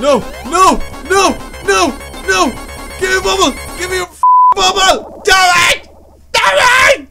No, no, no, no, no! Give me a bubble! Give me a bubble! Do it! Do it!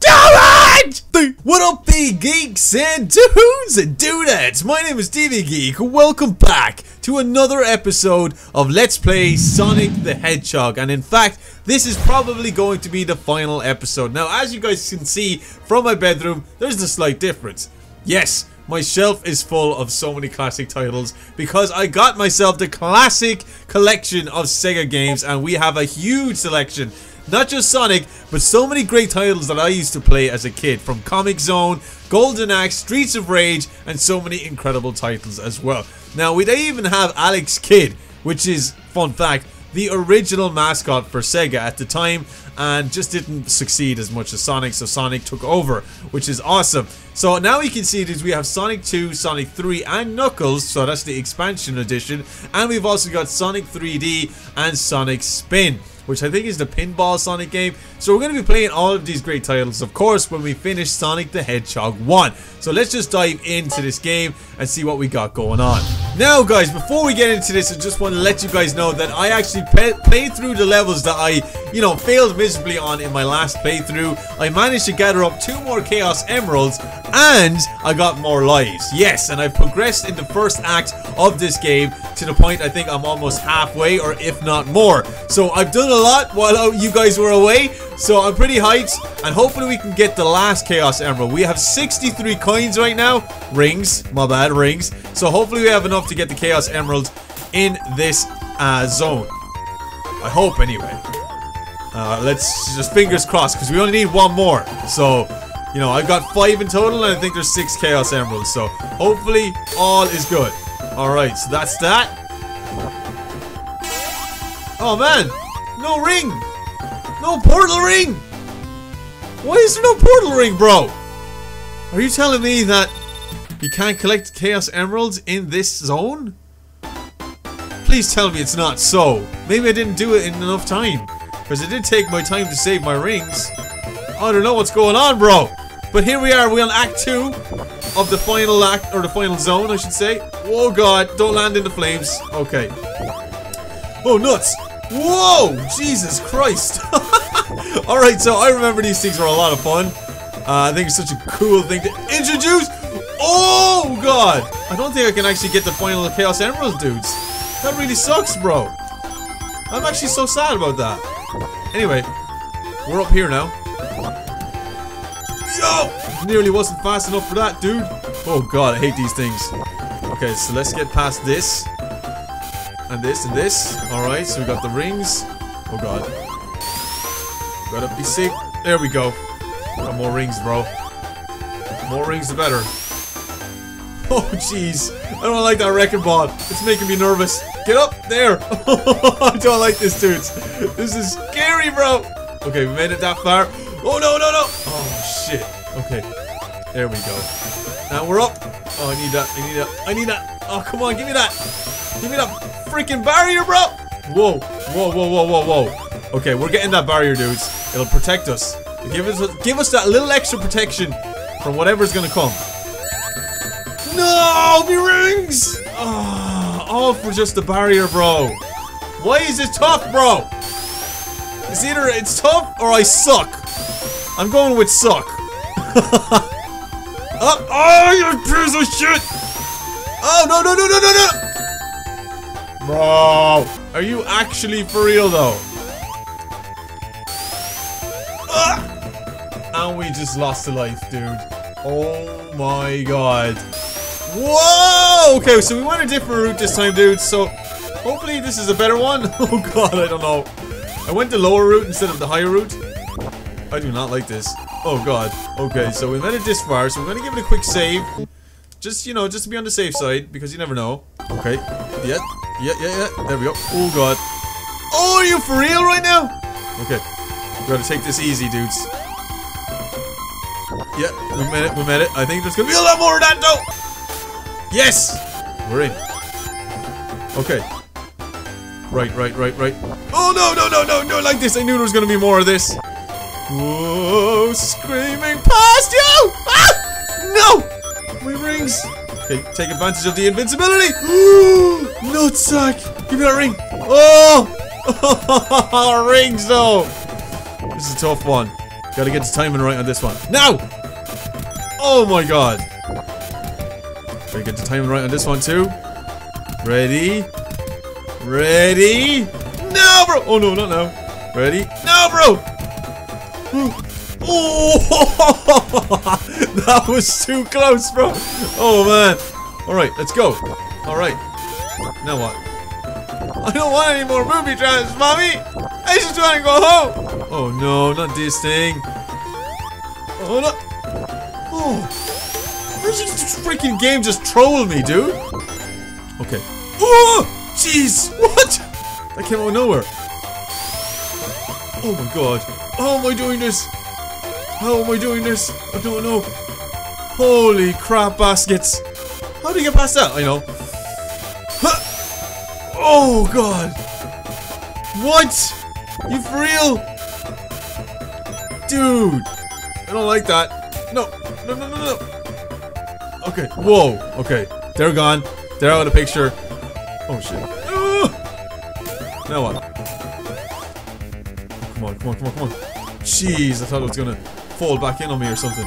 Do it! What up, the geeks and dudes and dudettes? My name is Deebeegeek. Welcome back to another episode of Let's Play Sonic the Hedgehog. And in fact, this is probably going to be the final episode. Now, as you guys can see from my bedroom, there's a slight difference. Yes, my shelf is full of so many classic titles because I got myself the classic collection of Sega games and we have a huge selection. Not just Sonic, but so many great titles that I used to play as a kid from Comix Zone, Golden Axe, Streets of Rage, and so many incredible titles as well. Now, we even have Alex Kidd, which is, fun fact, the original mascot for Sega at the time and just didn't succeed as much as Sonic, so Sonic took over, which is awesome. So now you can see that we have Sonic 2, Sonic 3, and Knuckles, so that's the expansion edition, and we've also got Sonic 3D and Sonic Spin which I think is the pinball Sonic game. So we're going to be playing all of these great titles, of course, when we finish Sonic the Hedgehog 1. So let's just dive into this game and see what we got going on. Now, guys, before we get into this, I just want to let you guys know that I actually played through the levels that I, you know, failed miserably on in my last playthrough. I managed to gather up two more Chaos Emeralds and I got more lives. Yes, and I progressed in the first act of this game to the point I think I'm almost halfway or if not more. So I've done a lot while you guys were away. So I'm pretty hyped and hopefully we can get the last Chaos Emerald. We have 63 coins right now. Rings, my bad, rings. So hopefully we have enough to get the Chaos Emerald in this uh, zone. I hope anyway. Uh, let's just fingers crossed because we only need one more. So, you know, I've got five in total and I think there's six Chaos Emeralds. So hopefully all is good. Alright, so that's that. Oh man, no ring! No portal ring! Why is there no portal ring, bro? Are you telling me that you can't collect Chaos Emeralds in this zone? Please tell me it's not so. Maybe I didn't do it in enough time. Because it did take my time to save my rings. I don't know what's going on, bro. But here we are, we're on Act 2 of the final act, or the final zone, I should say. Oh god, don't land in the flames. Okay. Oh, nuts! Whoa! Jesus Christ! Alright, so I remember these things were a lot of fun. Uh, I think it's such a cool thing to introduce. Oh, God. I don't think I can actually get the final Chaos Emerald dudes. That really sucks, bro. I'm actually so sad about that. Anyway, we're up here now. Yo! Nearly wasn't fast enough for that, dude. Oh, God, I hate these things. Okay, so let's get past this. And this and this. Alright, so we got the rings. Oh, God. Gotta be safe. There we go. Got more rings, bro. More rings, the better. Oh, jeez. I don't like that wrecking ball. It's making me nervous. Get up there. I don't like this, dudes. This is scary, bro. Okay, we made it that far. Oh, no, no, no. Oh, shit. Okay. There we go. Now we're up. Oh, I need that. I need that. I need that. Oh, come on. Give me that. Give me that freaking barrier, bro. Whoa. Whoa, whoa, whoa, whoa, whoa. Okay, we're getting that barrier, dudes. It'll protect us. Give us, give us that little extra protection from whatever's gonna come. No, me rings! Oh, all for just the barrier, bro. Why is it tough, bro? It's either it's tough or I suck. I'm going with suck. oh, oh, you piece of shit! Oh no no no no no no! Bro, are you actually for real though? And we just lost a life, dude. Oh my god. Whoa! Okay, so we went a different route this time, dude. So hopefully this is a better one. Oh god, I don't know. I went the lower route instead of the higher route. I do not like this. Oh god. Okay, so we made it this far, so we're gonna give it a quick save. Just, you know, just to be on the safe side, because you never know. Okay. Yeah. Yeah, yeah, yeah. There we go. Oh god. Oh, are you for real right now? Okay. We gotta take this easy, dudes. Yeah, we made it, we made it. I think there's gonna be a lot more of that though! Yes! We're in. Okay. Right, right, right, right. Oh no, no, no, no, no, like this. I knew there was gonna be more of this. Whoa, screaming past you! Ah! No! My rings! Okay, take advantage of the invincibility. Nutsack! Give me that ring. Oh! Rings though. This is a tough one. Gotta get the timing right on this one. Now! Oh my god. Gotta get the timing right on this one too. Ready? Ready? No, bro! Oh no, not now. Ready? No, bro! Oh, that was too close, bro. Oh man. All right, let's go. All right. Now what? I don't want any more movie traps, mommy. I just want to go home. Oh no, not this thing. Oh no. Oh. This freaking game just troll me, dude? Okay. Oh, jeez. What? That came out of nowhere. Oh my god. How am I doing this? How am I doing this? I don't know. Holy crap baskets. How do you get past that? I know. Oh god. What? You for real? Dude. I don't like that. No. No, no, no. Okay. Whoa. Okay. They're gone. They're out of the picture. Oh shit. Now what? Come on, come on, come on, come on. Jeez, I thought it was gonna fall back in on me or something.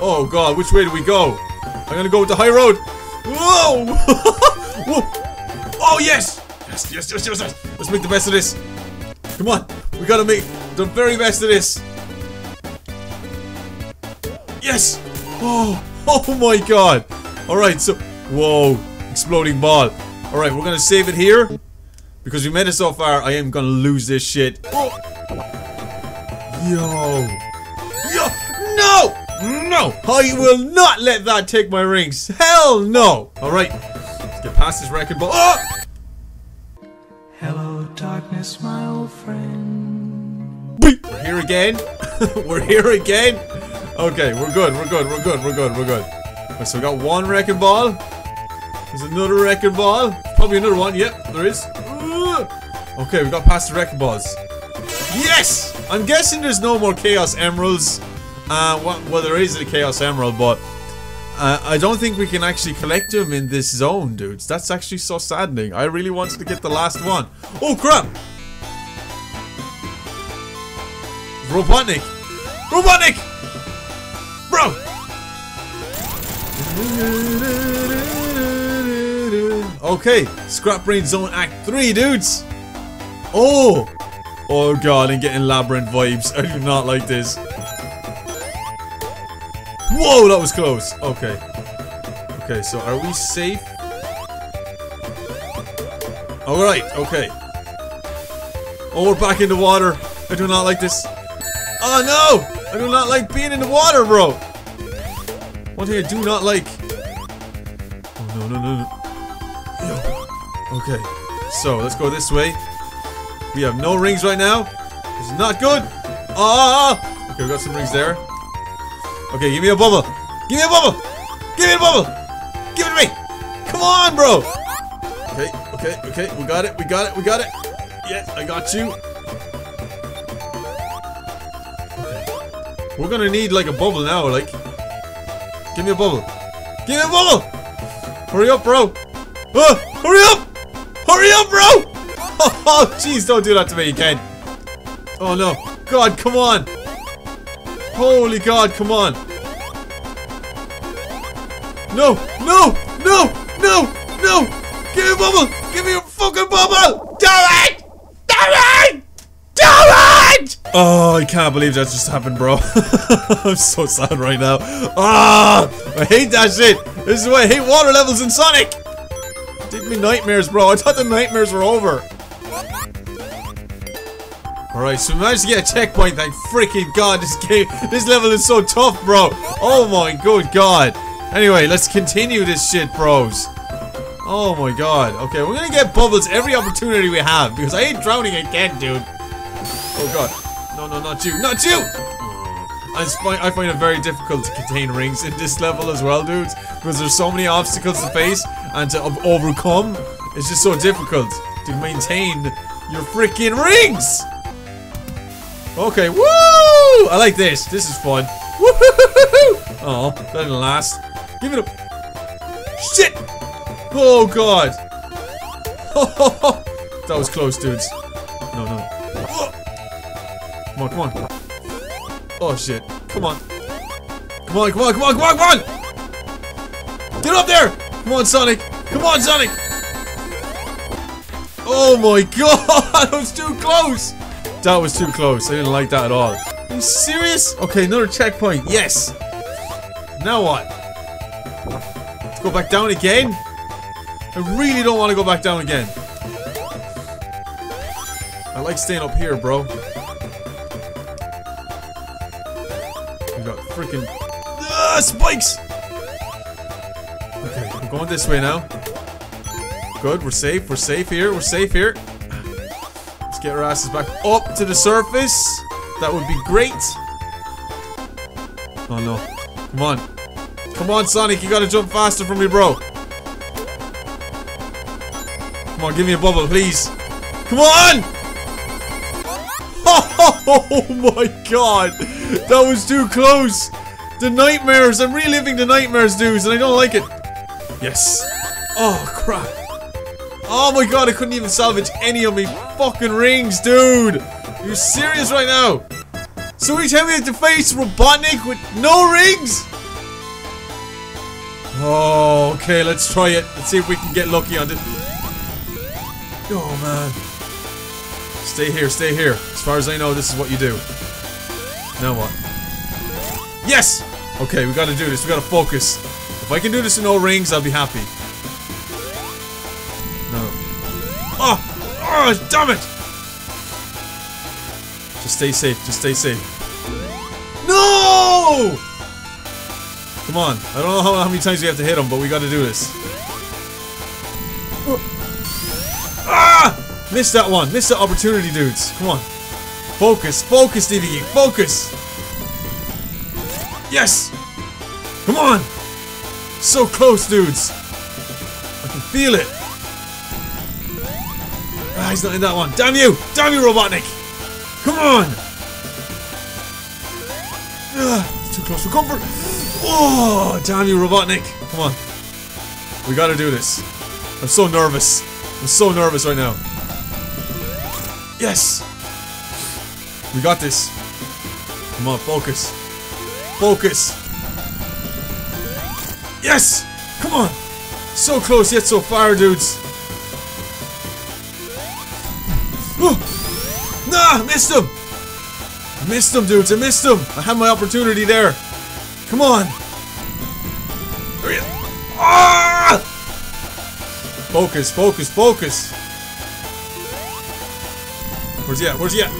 Oh god, which way do we go? I'm gonna go with the high road. Whoa! Whoa! Oh yes! Yes, yes, yes, yes, yes! Let's make the best of this. Come on, we gotta make the very best of this. Yes! Oh, oh my god! Alright, so, whoa, exploding ball. Alright, we're gonna save it here. Because we made it so far, I am gonna lose this shit. Oh. Yo! Yo! No! No! I will not let that take my rings. Hell no! Alright. Let's get past this record ball. Oh! Hello, darkness, my old friend. We're here again. we're here again. Okay, we're good, we're good, we're good, we're good, we're good. Okay, so we got one wrecking ball. There's another wrecking ball. Probably another one. Yep, there is. Okay, we got past the wrecking balls. Yes! I'm guessing there's no more Chaos Emeralds. Uh, well, well there is a Chaos Emerald, but uh, I don't think we can actually collect them in this zone, dudes. That's actually so saddening. I really wanted to get the last one. Oh, crap! Robotnik! Robotnik! Okay, Scrap Brain Zone Act 3, dudes! Oh! Oh god, I'm getting Labyrinth vibes. I do not like this. Whoa, that was close. Okay. Okay, so are we safe? Alright, okay. Oh, we're back in the water. I do not like this. Oh no! I do not like being in the water, bro! One thing I do not like. Oh no, no, no, no. Okay. So, let's go this way. We have no rings right now. This is not good. Ah! Okay, we got some rings there. Okay, give me a bubble. Give me a bubble. Give me a bubble. Give it to me. Come on, bro. Okay, okay, okay. We got it. We got it. We got it. Yes, I got you. We're gonna need like a bubble now. Like, give me a bubble. Give me a bubble. Hurry up, bro. Uh, hurry up. Hurry up, bro. Oh, jeez, don't do that to me again. Oh no. God, come on. Holy God, come on. No, no, no, no, no. Give me a bubble. Give me a fucking bubble. Do it. It. It. Oh, I can't believe that just happened, bro. I'm so sad right now. Ah, I hate that shit. This is why I hate water levels in Sonic. Did me nightmares, bro. I thought the nightmares were over. Alright, so we managed to get a checkpoint, thank freaking god, this game, this level is so tough, bro. Oh my good god. Anyway, let's continue this shit, bros. Oh my god. Okay, we're gonna get bubbles every opportunity we have, because I ain't drowning again, dude. Oh god. No, no, not you. Not you! I find, I find it very difficult to contain rings in this level as well, dudes. Because there's so many obstacles to face and to overcome. It's just so difficult to maintain your freaking rings! Okay, woo! I like this. This is fun. Woo! Oh, that didn't last. Give it a Shit! Oh god! that was close, dudes. Come on, come on. Oh shit. Come on. Come on, come on, come on, come on, come on! Get up there! Come on, Sonic! Come on, Sonic! Oh my god! That was too close! That was too close. I didn't like that at all. Are you serious? Okay, another checkpoint. Yes! Now what? Let's go back down again? I really don't want to go back down again. I like staying up here, bro. Freaking ah, spikes. Okay, we're going this way now. Good, we're safe. We're safe here. We're safe here. Let's get our asses back up to the surface. That would be great. Oh no. Come on. Come on, Sonic. You gotta jump faster for me, bro. Come on, give me a bubble, please. Come on! Oh my god! That was too close! The nightmares! I'm reliving the nightmares, dudes, and I don't like it. Yes. Oh, crap. Oh my god, I couldn't even salvage any of me fucking rings, dude! Are you serious right now? So time we to face Robotnik with no rings? Oh, okay, let's try it. Let's see if we can get lucky on this. Oh, man. Stay here, stay here. As far as I know, this is what you do. Now what? Yes! Okay, we gotta do this. We gotta focus. If I can do this in no rings, I'll be happy. No. Oh! Oh, damn it! Just stay safe. Just stay safe. No! Come on. I don't know how, how many times we have to hit him, but we gotta do this. Missed that one. Miss the opportunity, dudes. Come on. Focus. Focus, DVE. Focus. Yes! Come on! So close, dudes. I can feel it. Ah, he's not in that one. Damn you! Damn you, Robotnik! Come on! Ah, too close for comfort. Oh, damn you, Robotnik! Come on. We gotta do this. I'm so nervous. I'm so nervous right now. Yes! We got this. Come on, focus. Focus. Yes! Come on! So close yet so far, dudes. Oh! Nah! Missed him! I Missed him, dudes. I missed him. I had my opportunity there. Come on. Hurry up. Ah! Focus, focus, focus. Where's he at? Where's he at?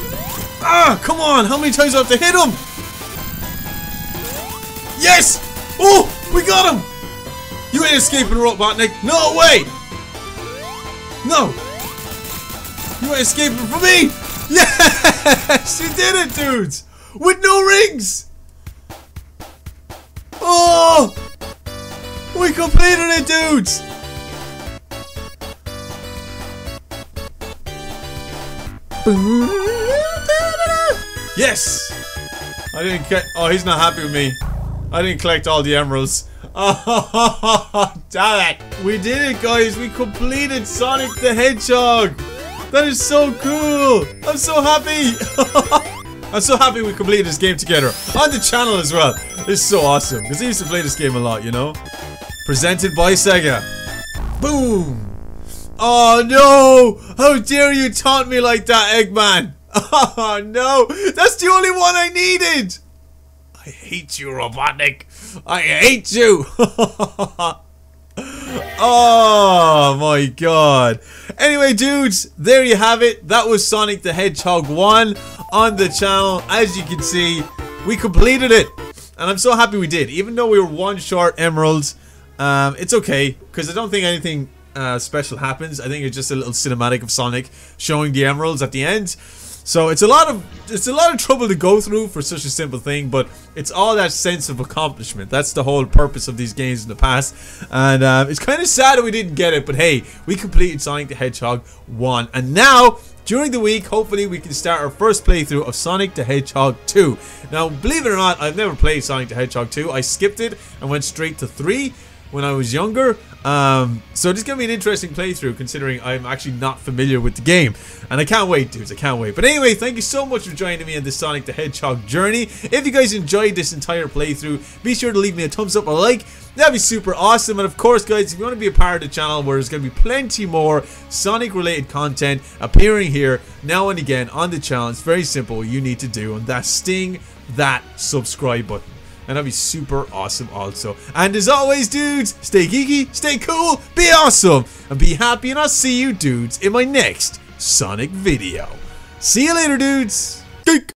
Ah! Come on! How many times do I have to hit him? Yes! Oh! We got him! You ain't escaping, Robotnik. No way! No! You ain't escaping from me! Yes! You did it, dudes! With no rings! Oh! We completed it, dudes! Yes! I didn't get. Oh, he's not happy with me. I didn't collect all the emeralds. Oh, damn it! We did it, guys! We completed Sonic the Hedgehog! That is so cool! I'm so happy! I'm so happy we completed this game together. On the channel as well. It's so awesome. Because I used to play this game a lot, you know? Presented by Sega. Boom! Oh no! How dare you taunt me like that, Eggman! Oh no! That's the only one I needed! I hate you, Robotnik! I hate you! oh my god. Anyway, dudes, there you have it. That was Sonic the Hedgehog 1 on the channel. As you can see, we completed it. And I'm so happy we did. Even though we were one short emeralds, um, it's okay. Because I don't think anything uh, special happens. I think it's just a little cinematic of Sonic showing the emeralds at the end. So it's a lot of it's a lot of trouble to go through for such a simple thing, but it's all that sense of accomplishment. That's the whole purpose of these games in the past, and um, it's kind of sad that we didn't get it. But hey, we completed Sonic the Hedgehog one, and now during the week, hopefully we can start our first playthrough of Sonic the Hedgehog 2. Now, believe it or not, I've never played Sonic the Hedgehog 2. I skipped it and went straight to 3 when I was younger. Um, so this is going to be an interesting playthrough considering I'm actually not familiar with the game. And I can't wait, dudes. I can't wait. But anyway, thank you so much for joining me on this Sonic the Hedgehog journey. If you guys enjoyed this entire playthrough, be sure to leave me a thumbs up or a like. That'd be super awesome. And of course, guys, if you want to be a part of the channel where there's going to be plenty more Sonic related content appearing here now and again on the channel, it's very simple. You need to do, and that's sting that subscribe button. And that'd be super awesome also. And as always, dudes, stay geeky, stay cool, be awesome, and be happy. And I'll see you dudes in my next Sonic video. See you later, dudes. Geek.